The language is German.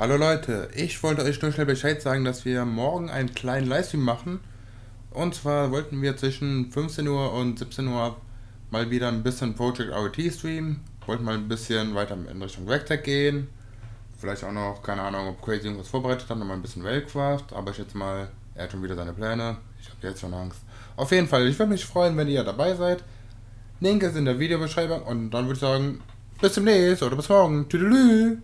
Hallo Leute, ich wollte euch nur schnell Bescheid sagen, dass wir morgen einen kleinen Livestream machen. Und zwar wollten wir zwischen 15 Uhr und 17 Uhr mal wieder ein bisschen Project RT streamen. Wollten mal ein bisschen weiter in Richtung Vectech gehen. Vielleicht auch noch, keine Ahnung, ob Crazy irgendwas vorbereitet hat, nochmal ein bisschen Wellcraft. Aber ich jetzt mal, er hat schon wieder seine Pläne. Ich habe jetzt schon Angst. Auf jeden Fall, ich würde mich freuen, wenn ihr dabei seid. Link ist in der Videobeschreibung und dann würde ich sagen, bis demnächst oder bis morgen. Tüdelü!